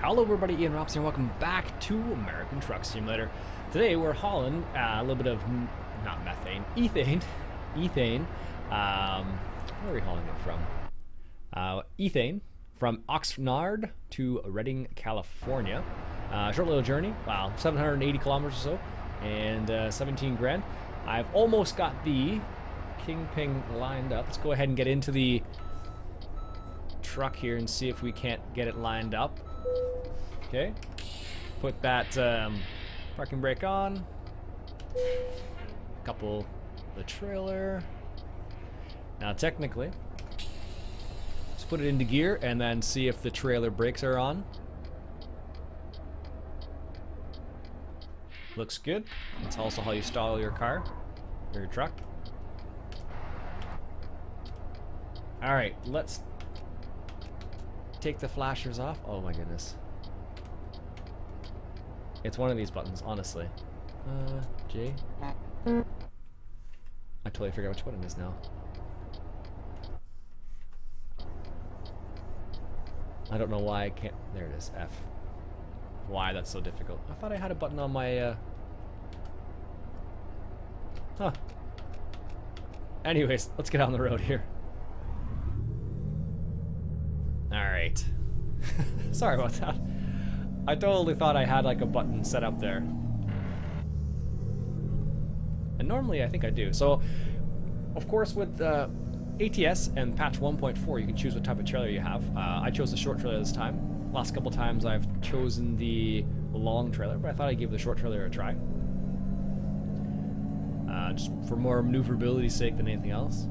Hello everybody, Iain Robson, welcome back to American Truck Simulator. Today we're hauling uh, a little bit of, not methane, ethane, ethane, um, where are we hauling it from? Uh, ethane from Oxnard to Redding, California. Uh, short little journey, wow, 780 kilometers or so, and uh, 17 grand. I've almost got the Kingpin lined up. Let's go ahead and get into the truck here and see if we can't get it lined up. Okay. Put that um, parking brake on. Couple the trailer. Now technically, let's put it into gear and then see if the trailer brakes are on. Looks good. That's also how you stall your car or your truck. Alright, let's take the flashers off. Oh my goodness. It's one of these buttons, honestly. Uh, J? I totally forgot which button it is now. I don't know why I can't. There it is, F. Why that's so difficult. I thought I had a button on my, uh... Huh. Anyways, let's get on the road here. Alright. Sorry about that. I totally thought I had like a button set up there. And normally I think I do. So, of course with uh, ATS and patch 1.4 you can choose what type of trailer you have. Uh, I chose the short trailer this time. Last couple times I've chosen the long trailer, but I thought I'd give the short trailer a try. Uh, just for more maneuverability's sake than anything else.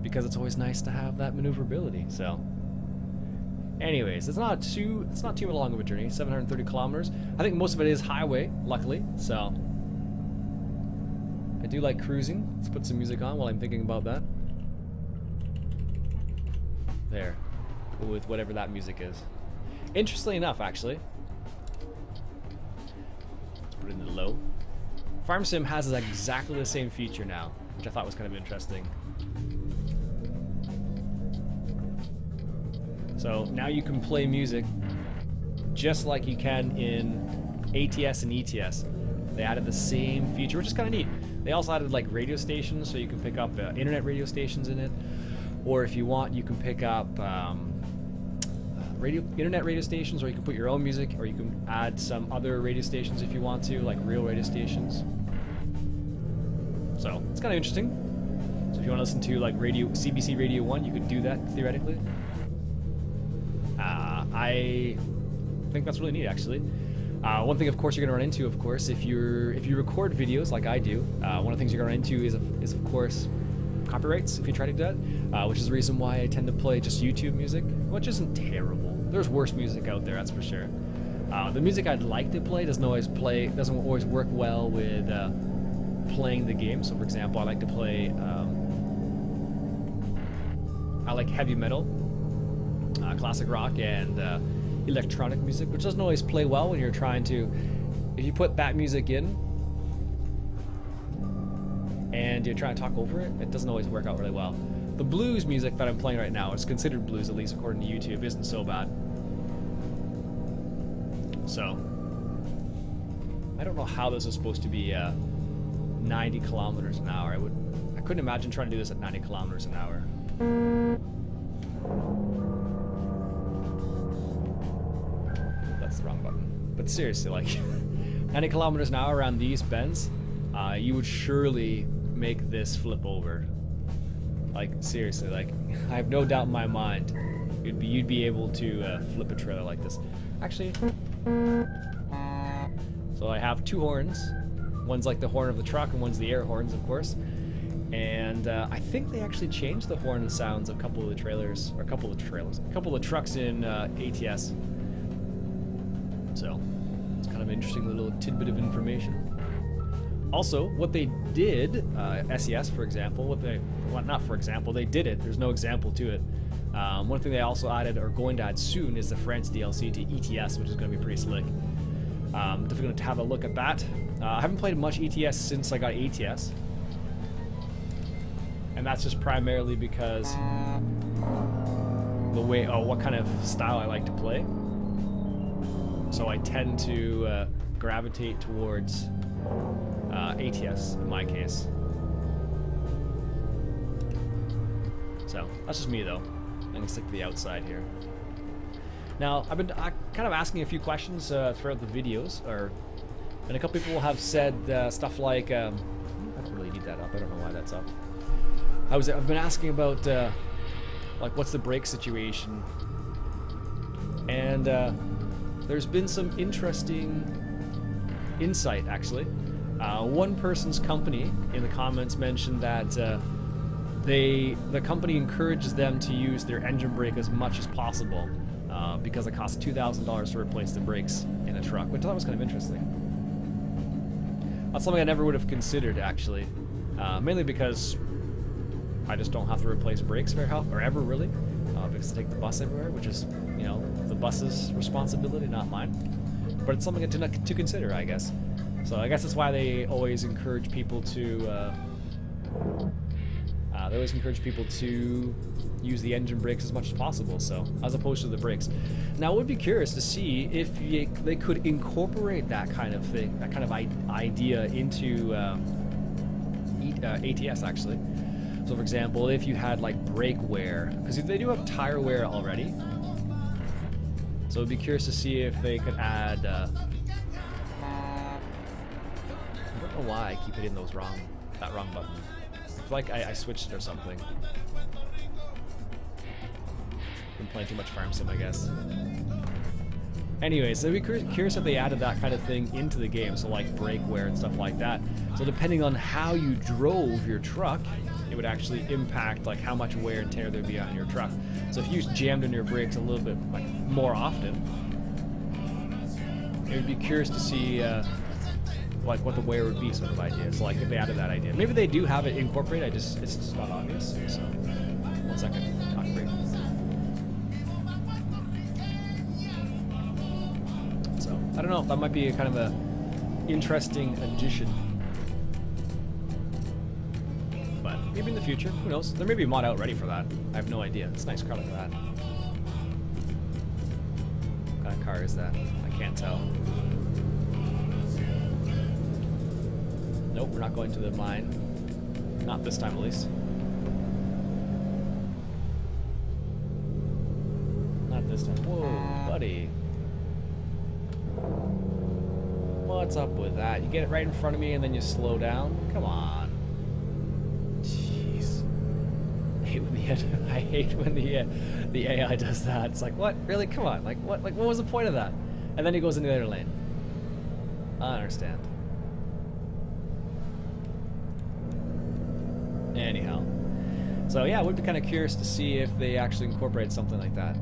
Because it's always nice to have that maneuverability, so... Anyways, it's not too it's not too long of a journey, 730 kilometers. I think most of it is highway, luckily. So I do like cruising. Let's put some music on while I'm thinking about that. There, with whatever that music is. Interestingly enough, actually, let's put it in the low. Farm Sim has exactly the same feature now, which I thought was kind of interesting. So now you can play music just like you can in ATS and ETS. They added the same feature, which is kind of neat. They also added like radio stations, so you can pick up uh, internet radio stations in it, or if you want, you can pick up um, radio internet radio stations, or you can put your own music, or you can add some other radio stations if you want to, like real radio stations. So it's kind of interesting. So if you want to listen to like radio CBC Radio One, you could do that theoretically. I think that's really neat, actually. Uh, one thing, of course, you're going to run into, of course, if you're if you record videos like I do, uh, one of the things you're going to run into is, is of course, copyrights. If you try to do that, uh, which is the reason why I tend to play just YouTube music, which isn't terrible. There's worse music out there, that's for sure. Uh, the music I'd like to play doesn't always play doesn't always work well with uh, playing the game. So, for example, I like to play. Um, I like heavy metal uh, classic rock and uh, electronic music, which doesn't always play well when you're trying to. If you put that music in and you're trying to talk over it, it doesn't always work out really well. The blues music that I'm playing right now, it's considered blues at least according to YouTube, isn't so bad. So, I don't know how this is supposed to be uh, 90 kilometers an hour. I would, I couldn't imagine trying to do this at 90 kilometers an hour. Seriously, like 90 kilometers an hour around these bends, uh, you would surely make this flip over. Like seriously, like I have no doubt in my mind, you'd be you'd be able to uh, flip a trailer like this. Actually, so I have two horns. One's like the horn of the truck, and one's the air horns, of course. And uh, I think they actually changed the horn sounds of a couple of the trailers, or a couple of trailers, a couple of trucks in uh, ATS. So, an interesting little tidbit of information. Also, what they did, uh, SCS for example, what they, well, not for example, they did it, there's no example to it. Um, one thing they also added, or going to add soon, is the France DLC to ETS, which is going to be pretty slick. Um, definitely going to have a look at that. Uh, I haven't played much ETS since I got ATS. And that's just primarily because the way, oh, what kind of style I like to play. So I tend to uh, gravitate towards uh, ATS in my case. So that's just me though. I'm gonna stick to the outside here. Now I've been uh, kind of asking a few questions uh, throughout the videos, or and a couple people have said uh, stuff like, um, I don't really need that up. I don't know why that's up. I was I've been asking about uh, like what's the brake situation, and uh, there's been some interesting insight actually. Uh, one person's company in the comments mentioned that uh, they the company encourages them to use their engine brake as much as possible uh, because it costs two thousand dollars to replace the brakes in a truck, which I thought was kind of interesting. That's something I never would have considered actually, uh, mainly because I just don't have to replace brakes very often or ever really, because take the bus everywhere, which is you know the bus's responsibility, not mine. But it's something to to consider, I guess. So I guess that's why they always encourage people to. Uh, uh, they always encourage people to use the engine brakes as much as possible, so as opposed to the brakes. Now, I would be curious to see if you, they could incorporate that kind of thing, that kind of idea into um, uh, ATS actually. So, for example, if you had like brake wear, because they do have tire wear already. So, I'd be curious to see if they could add. Uh, I don't know why I keep hitting those wrong, that wrong button like I, I switched it or something. Been playing too much Farm Sim, I guess. Anyways, I'd be curious if they added that kind of thing into the game, so like brake wear and stuff like that. So depending on how you drove your truck, it would actually impact like how much wear and tear there'd be on your truck. So if you jammed on your brakes a little bit like more often, it would be curious to see uh, like what the wear would be sort of idea. So like if they added that idea, maybe they do have it incorporated. I just it's just not obvious. So one second, I don't know. That might be a kind of a interesting addition. But maybe in the future, who knows? There may be a mod out ready for that. I have no idea. It's a nice car like that. What kind of car is that? I can't tell. Nope, we're not going to the mine. Not this time, at least. Not this time. Whoa, buddy. What's up with that? You get it right in front of me and then you slow down? Come on. Jeez. I hate when the, I hate when the, uh, the AI does that. It's like, what? Really? Come on. Like, what? Like, what was the point of that? And then he goes into the other lane. I understand. Anyhow. So yeah, would be kind of curious to see if they actually incorporate something like that.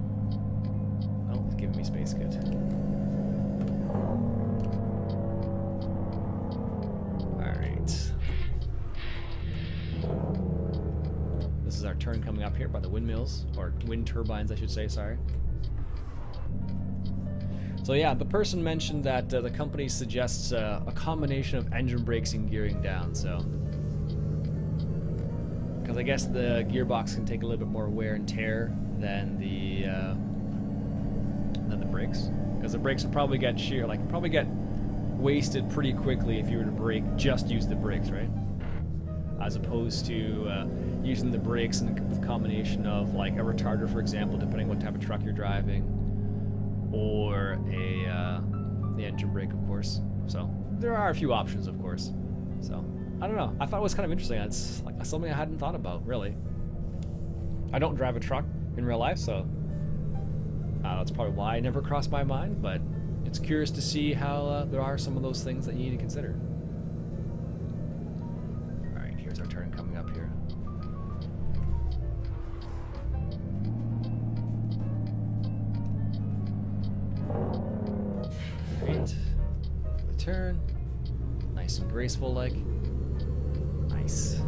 Oh, it's giving me space good. Here by the windmills, or wind turbines I should say, sorry. So yeah, the person mentioned that uh, the company suggests uh, a combination of engine brakes and gearing down, so because I guess the gearbox can take a little bit more wear and tear than the uh, than the brakes. Because the brakes would probably get shear, like probably get wasted pretty quickly if you were to brake just use the brakes, right? As opposed to uh, using the brakes in a combination of like a retarder, for example, depending what type of truck you're driving, or a uh, the engine brake, of course. So there are a few options, of course. So. I don't know. I thought it was kind of interesting. It's like something I hadn't thought about, really. I don't drive a truck in real life, so uh, that's probably why I never crossed my mind, but it's curious to see how uh, there are some of those things that you need to consider. Turn. Nice and graceful like. Nice.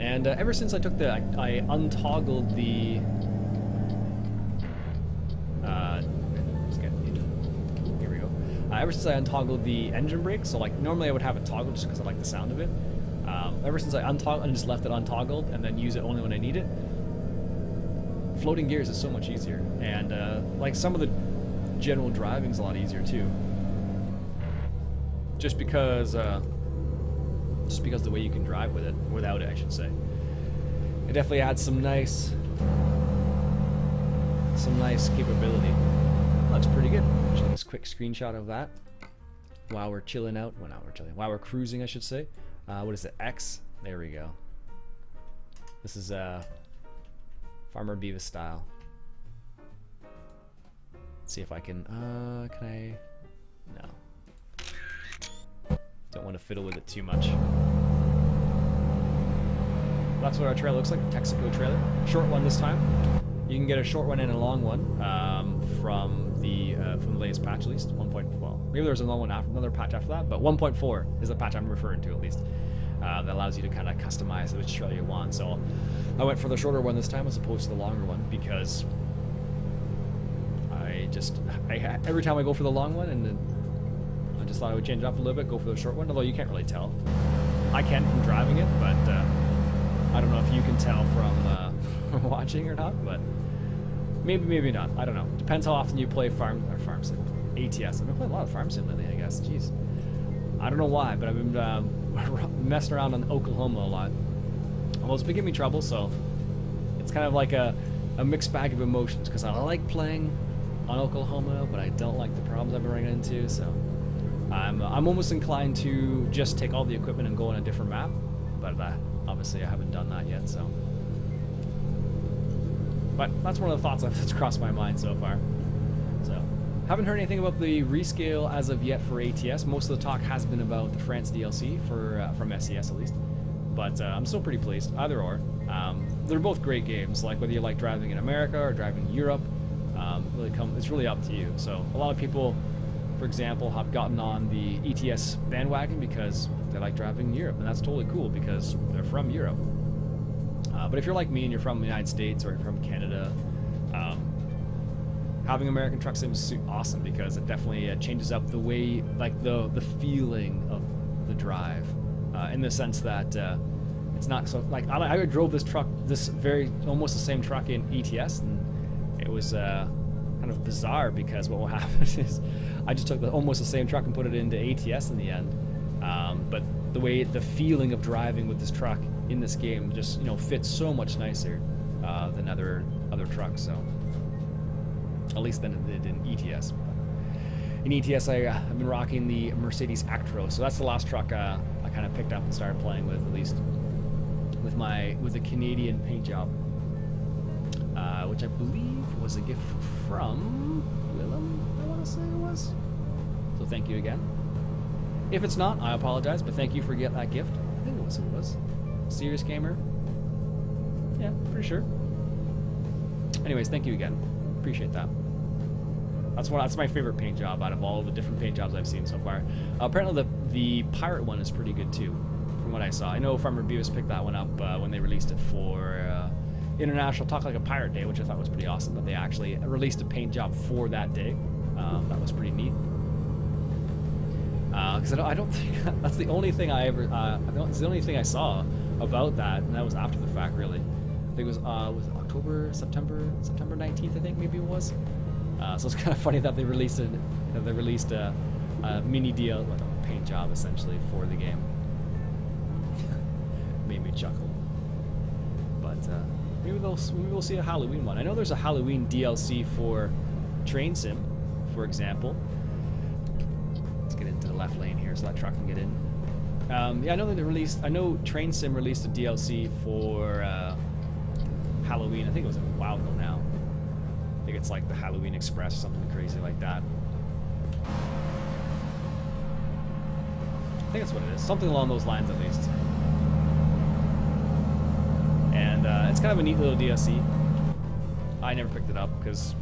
And uh, ever since I took the, I, I untoggled the, uh, here we go. Uh, ever since I untoggled the engine brake, so like normally I would have it toggled just because I like the sound of it. Um, ever since I untoggled and just left it untoggled and then use it only when I need it, floating gears is so much easier, and uh, like some of the general driving is a lot easier too. Just because, uh, just because the way you can drive with it, without it, I should say. It definitely adds some nice, some nice capability. Looks pretty good. Just this quick screenshot of that while we're chilling out. Well, not we're chilling. While we're cruising, I should say. Uh, what is it? X. There we go. This is uh, Farmer Beavis style. Let's see if I can. Uh, can I? No. Don't want to fiddle with it too much. That's what our trailer looks like. Texaco trailer. Short one this time. You can get a short one and a long one um, from the uh, from the latest patch at least. 1.4. Maybe there's another one after another patch after that, but 1.4 is the patch I'm referring to at least. Uh, that allows you to kind of customize which trailer you want. So I went for the shorter one this time as opposed to the longer one because just I, every time I go for the long one and I just thought I would change it up a little bit, go for the short one. Although you can't really tell. I can from driving it, but uh, I don't know if you can tell from uh, watching or not. But maybe maybe not. I don't know. Depends how often you play farm or farm sim ATS. I've been playing a lot of farm sim lately. I guess. Jeez. I don't know why, but I've been. Um, messing around on Oklahoma a lot. Well, it's been giving me trouble, so it's kind of like a, a mixed bag of emotions because I like playing on Oklahoma, but I don't like the problems I've been running into. So I'm I'm almost inclined to just take all the equipment and go on a different map, but uh, obviously I haven't done that yet. So, but that's one of the thoughts that's crossed my mind so far. So. Haven't heard anything about the rescale as of yet for ATS. Most of the talk has been about the France DLC for uh, from SCS at least, but uh, I'm still pretty pleased. Either or, um, they're both great games. Like whether you like driving in America or driving in Europe, um, really come. It's really up to you. So a lot of people, for example, have gotten on the ETS bandwagon because they like driving in Europe, and that's totally cool because they're from Europe. Uh, but if you're like me and you're from the United States or you're from Canada, um, having American Truck Sim is awesome because it definitely uh, changes up the way, like the the feeling of the drive, uh, in the sense that uh, it's not so like I, I, drove this truck, this very almost the same truck in ETS, and it was uh, kind of bizarre because what will happen is I just took the, almost the same truck and put it into ATS in the end, um, but the way the feeling of driving with this truck in this game just you know fits so much nicer uh, than other other trucks. So at least than it did in ETS. in ETS, I, uh, I've been rocking the Mercedes Actros, so that's the last truck uh, I kind of picked up and started playing with, at least with my with a Canadian paint job, uh, which I believe was a gift from Willem. I want to say it was. So thank you again. If it's not, I apologize, but thank you for getting that gift. I think it was who it was. Serious Gamer. Yeah, pretty sure. Anyways, thank you again. Appreciate that. That's one. That's my favorite paint job out of all the different paint jobs I've seen so far. Uh, apparently, the the pirate one is pretty good too, from what I saw. I know Farmer Beavis picked that one up uh, when they released it for uh, International Talk Like a Pirate Day, which I thought was pretty awesome. That they actually released a paint job for that day. Um, that was pretty neat. Because uh, I, I, don't think that's the only thing I ever. Uh, it's the only thing I saw about that, and that was after the fact, really. I think it was uh, was it October, September, September 19th, I think maybe it was. Uh, so it's kind of funny that they released it. That they released a, a mini deal, like a paint job essentially for the game. Made me chuckle. But uh, maybe they'll maybe we'll see a Halloween one. I know there's a Halloween DLC for Train Sim, for example. Let's get into the left lane here so that truck can get in. Um, yeah, I know that they released. I know Train Sim released a DLC for uh, Halloween. I think it was a while ago now I think it's like the Halloween Express, or something crazy like that. I think that's what it is. Something along those lines, at least. And uh, it's kind of a neat little DLC. I never picked it up because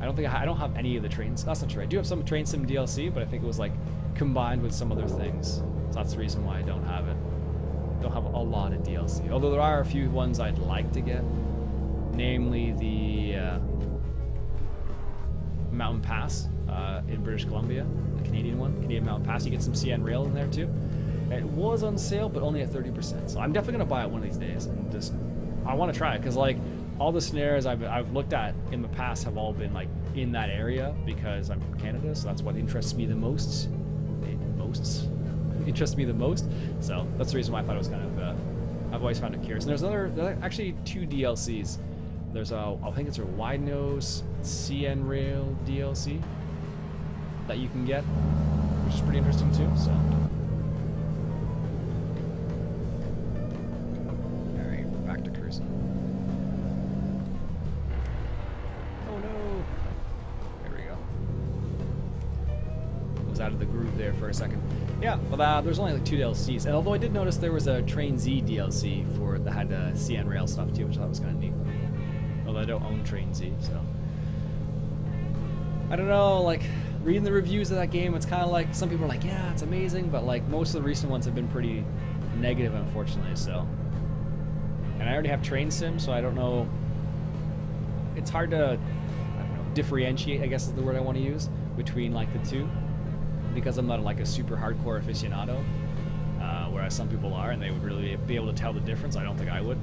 I don't think I, I, don't have any of the trains. That's not true. I do have some Train Sim DLC, but I think it was like combined with some other things. So that's the reason why I don't have it. Don't have a lot of DLC. Although there are a few ones I'd like to get, namely the. Uh, Mountain Pass uh, in British Columbia, the Canadian one, Canadian Mountain Pass. You get some CN Rail in there too. It was on sale, but only at 30%. So I'm definitely gonna buy it one of these days, and just I want to try it because like all the snares I've, I've looked at in the past have all been like in that area because I'm from Canada, so that's what interests me the most. The most interests me the most. So that's the reason why I thought it was kind of. Uh, I've always found it curious. And there's other, there are actually two DLCs. There's a, I think it's a wide nose CN Rail DLC that you can get, which is pretty interesting too. So. There for a second. Yeah, well, uh, there's only like two DLCs, and although I did notice there was a Trainz DLC for that had uh, CN Rail stuff too, which I thought was kind of neat. Although I don't own Trainz, so I don't know. Like reading the reviews of that game, it's kind of like some people are like, "Yeah, it's amazing," but like most of the recent ones have been pretty negative, unfortunately. So, and I already have Train Sim, so I don't know. It's hard to, know, differentiate. I guess is the word I want to use between like the two because I'm not like a super hardcore aficionado, uh, whereas some people are, and they would really be able to tell the difference. I don't think I would.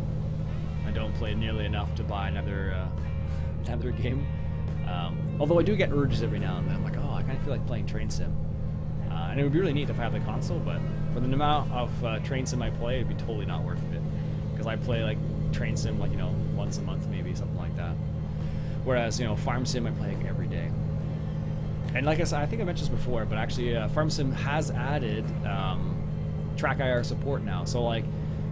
I don't play nearly enough to buy another uh, another game. Um, although I do get urges every now and then. I'm like, oh, I kind of feel like playing Train Sim, uh, and it would be really neat if I had the console. But for the amount of uh, Train Sim I play, it'd be totally not worth it because I play like Train Sim like you know once a month maybe something like that. Whereas you know Farm Sim I play like every day. And like I said, I think I mentioned this before, but actually, uh, FarmSim has added um, TrackIR support now. So like,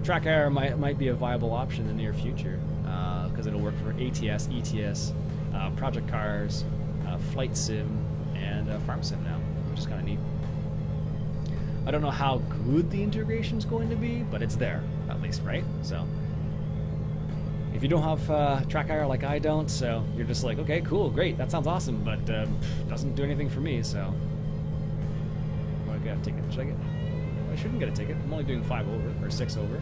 TrackIR might might be a viable option in the near future because uh, it'll work for ATS, ETS, uh, Project Cars, uh, Flight Sim, and uh, FarmSim now, which is kind of neat. I don't know how good the integration is going to be, but it's there at least, right? So if you don't have uh, TrackIR like I don't, so you're just like, okay, cool, great, that sounds awesome, but um, doesn't do anything for me, so. I'm gonna get a ticket. Should I get? I shouldn't get a ticket. I'm only doing five over, or six over.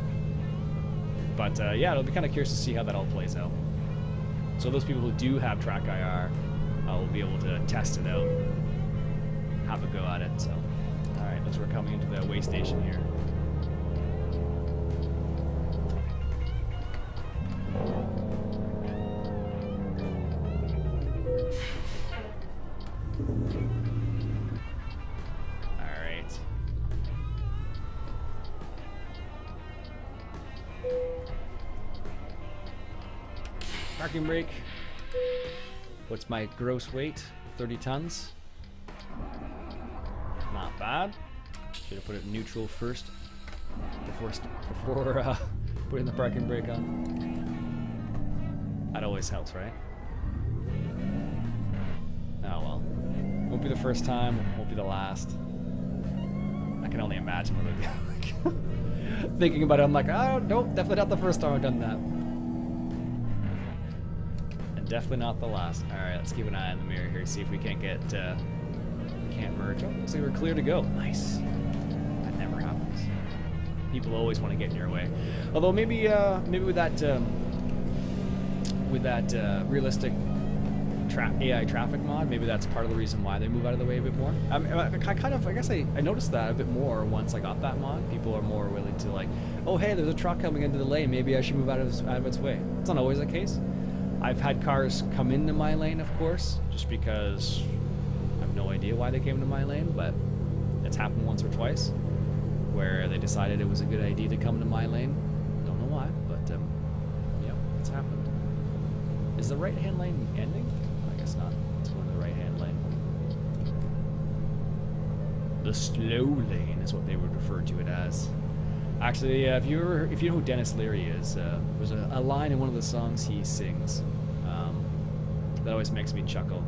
But uh, yeah, it'll be kind of curious to see how that all plays out. So those people who do have TrackIR uh, will be able to test it out, have a go at it, so. Alright, as we're coming into the way station here. What's my gross weight? 30 tons. Not bad. Should have put it neutral first before before uh, putting the parking brake on. That always helps, right? Oh well. Won't be the first time, won't be the last. I can only imagine what it would be like. Thinking about it, I'm like, oh, nope, definitely not the first time I've done that. Definitely not the last. Alright, let's keep an eye on the mirror here, see if we can't get, uh, can't merge. Oh, looks like we're clear to go. Nice. That never happens. People always want to get in your way. Although maybe, uh, maybe with that, um, with that, uh, realistic tra AI traffic mod. Maybe that's part of the reason why they move out of the way a bit more. I, I kind of, I guess I, I noticed that a bit more once I got that mod. People are more willing to like, oh hey, there's a truck coming into the lane. Maybe I should move out of, out of its way. It's not always the case. I've had cars come into my lane, of course, just because I have no idea why they came into my lane, but it's happened once or twice where they decided it was a good idea to come to my lane. Don't know why, but um, yeah, it's happened. Is the right hand lane ending? I guess not. It's going to the right hand lane. The slow lane is what they would refer to it as. Actually, uh, if you if you know who Denis Leary is, uh, there's a, a, line in one of the songs he sings um, that always makes me chuckle.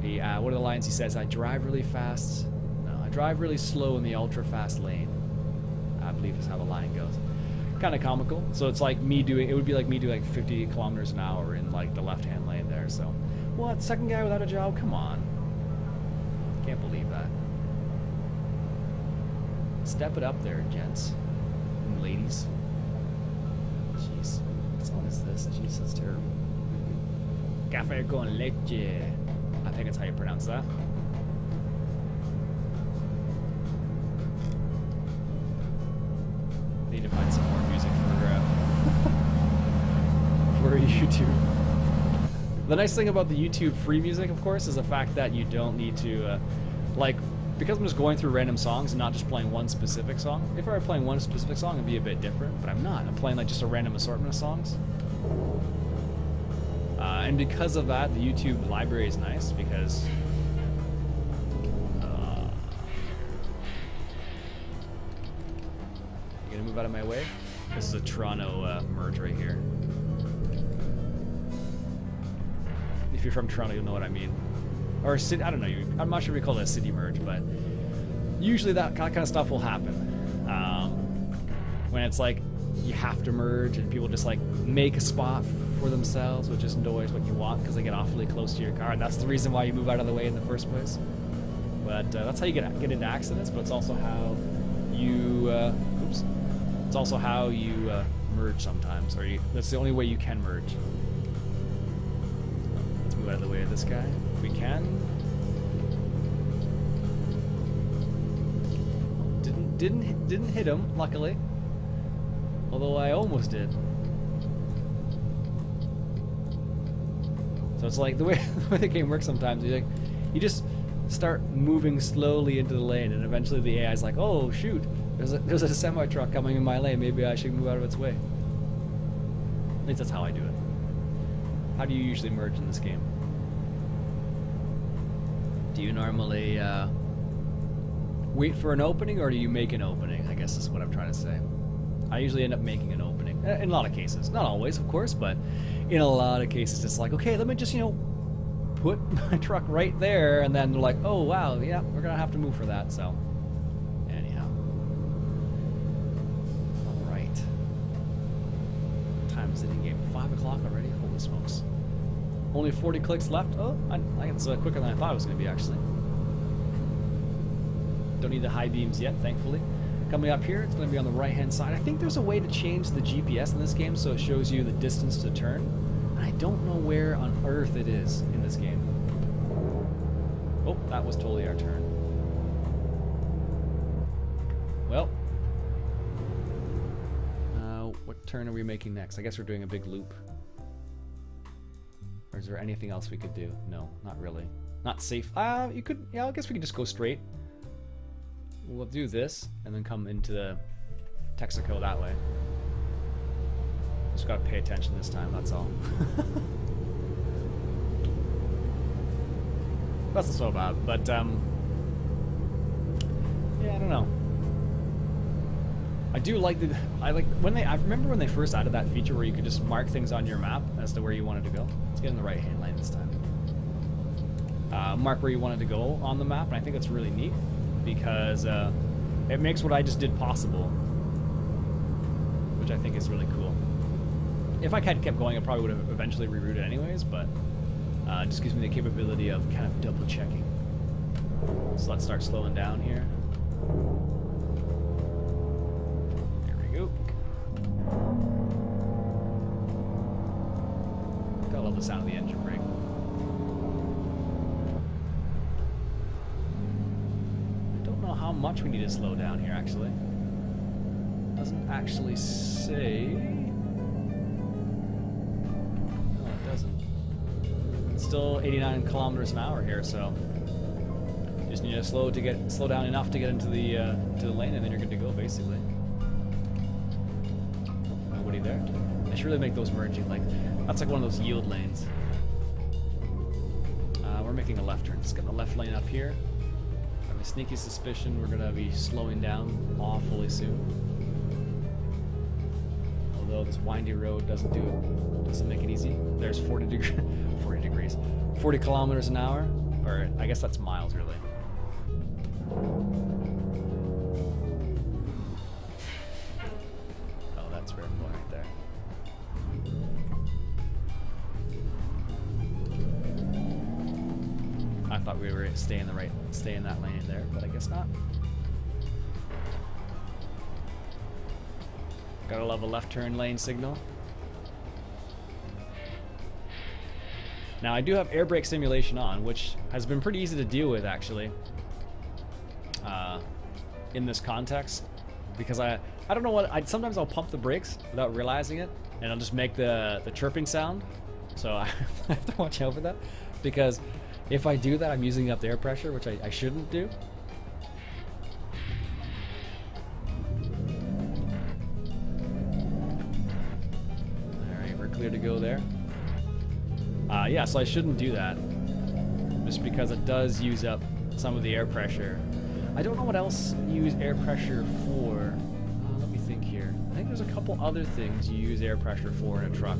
He, uh, one of the lines he says, "I drive really fast. No, I drive really slow in the ultra fast lane." I believe is how the line goes. Kind of comical. So it's like me doing. It would be like me doing like 50 kilometers an hour in like the left-hand lane there. So, what? Second guy without a job? Come on. Can't believe that. Step it up there, gents ladies. Jeez, what song is this? Jeez, that's terrible. Café con leche. I think that's how you pronounce that. Need to find some more music for uh, for YouTube. The nice thing about the YouTube free music, of course, is the fact that you don't need to, uh, like, because I'm just going through random songs and not just playing one specific song. If I were playing one specific song, it'd be a bit different, but I'm not. I'm playing like just a random assortment of songs. Uh, and because of that, the YouTube library is nice because. Uh, you gonna move out of my way? This is a Toronto uh, merge right here. If you're from Toronto, you'll know what I mean. Or city, I don't know. I'm not sure we call it a city merge, but usually that kind of stuff will happen. Um, when it's like you have to merge and people just like make a spot for themselves, which isn't always what you want because they get awfully close to your car. And that's the reason why you move out of the way in the first place. But uh, that's how you get get into accidents. But it's also how you, uh, oops, it's also how you uh, merge sometimes, or you, that's the only way you can merge. Let's move out of the way of this guy we can. Didn't didn't didn't hit him, luckily. Although I almost did. So it's like the way the way the game works sometimes. You like you just start moving slowly into the lane, and eventually the AI is like, "Oh shoot, there's a there's a semi truck coming in my lane. Maybe I should move out of its way." At least that's how I do it. How do you usually merge in this game? Do you normally uh, wait for an opening, or do you make an opening? I guess is what I'm trying to say. I usually end up making an opening. Uh, in a lot of cases. Not always, of course, but in a lot of cases, it's like, okay, let me just, you know, put my truck right there, and then they're like, oh, wow, yeah, we're to have to move for that, so. Anyhow. Alright. Time is in game? 5 o'clock already? Holy smokes. Only 40 clicks left? Oh, I, I it's uh, quicker than I thought it was going to be, actually. Don't need the high beams yet, thankfully. Coming up here, it's going to be on the right-hand side. I think there's a way to change the GPS in this game so it shows you the distance to turn. And I don't know where on earth it is in this game. Oh, that was totally our turn. Well. Uh, what turn are we making next? I guess we're doing a big loop. Is there anything else we could do? No, not really. Not safe. Uh, you could, yeah, I guess we could just go straight we'll do this and then come into the Texaco that way. Just gotta pay attention this time, that's all. that's not so bad, but um, yeah, I don't know. I do like the, I like, when they, I remember when they first added that feature where you could just mark things on your map as to where you wanted to go. Get in the right hand lane this time. Uh, mark where you wanted to go on the map, and I think that's really neat because uh, it makes what I just did possible, which I think is really cool. If I had kept going, I probably would have eventually rerouted anyways, but uh, just gives me the capability of kind of double checking. So let's start slowing down here. The sound of the engine brake. I don't know how much we need to slow down here, actually. Doesn't actually say... No, it doesn't. It's still 89 kilometers an hour here, so... just need to slow to get slow down enough to get into the uh, to the lane, and then you're good to go, basically. Really make those merging. Like that's like one of those yield lanes. Uh, we're making a left turn. Let's get the left lane up here I have a sneaky suspicion we're gonna be slowing down awfully soon. Although this windy road doesn't do it, doesn't make it easy. There's 40 degrees, 40 degrees, 40 kilometers an hour, or I guess that's miles really. Stay in the right, stay in that lane there, but I guess not. Gotta love a left turn lane signal. Now I do have air brake simulation on, which has been pretty easy to deal with actually. Uh, in this context, because I I don't know what I sometimes I'll pump the brakes without realizing it, and I'll just make the, the chirping sound. So I have to watch out for that because if I do that, I'm using up the air pressure, which I, I shouldn't do. Alright, we're clear to go there. Uh, yeah, so I shouldn't do that. Just because it does use up some of the air pressure. I don't know what else you use air pressure for. Uh, let me think here. I think there's a couple other things you use air pressure for in a truck.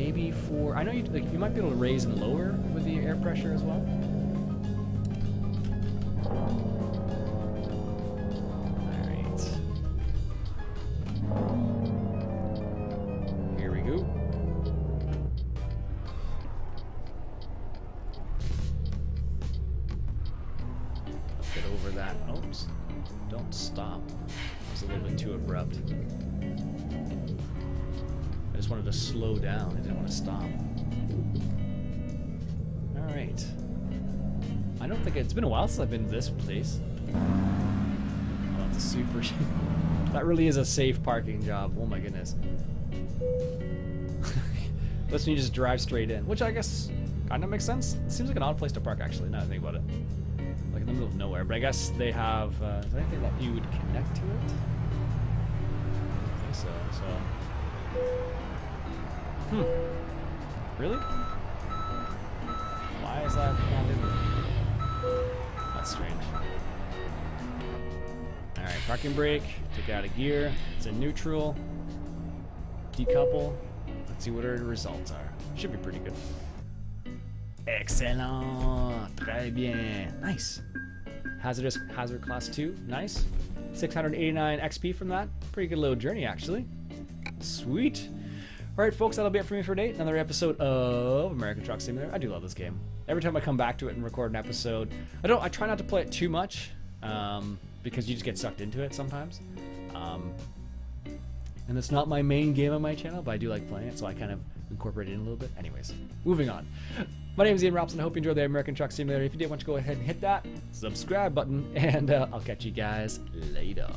Maybe for I know you like you might be able to raise and lower with the air pressure as well. Alright. Here we go. Get over that. Oops. Don't stop. That was a little bit too abrupt. Just wanted to slow down. I didn't want to stop. Alright. I don't think it's been a while since I've been to this place. Oh, that's a super. that really is a safe parking job. Oh my goodness. Let's you just drive straight in, which I guess kind of makes sense. It seems like an odd place to park, actually, now that I think about it. Like in the middle of nowhere. But I guess they have. Uh, is there anything that you would connect to it? Hmm. Really? Why is that not in there? That's strange. Alright, parking brake. Take out of gear. It's in neutral. Decouple. Let's see what our results are. Should be pretty good. Excellent. Très bien. Nice. Hazardous hazard class 2. Nice. 689 XP from that. Pretty good little journey, actually. Sweet. All right, folks, that'll be it for me for today. Another episode of American Truck Simulator. I do love this game. Every time I come back to it and record an episode, I don't. I try not to play it too much um, because you just get sucked into it sometimes. Um, and it's not my main game on my channel, but I do like playing it, so I kind of incorporate it in a little bit. Anyways, moving on. My name is Iain Robson. I hope you enjoyed the American Truck Simulator. If you did, why don't you go ahead and hit that subscribe button, and uh, I'll catch you guys later.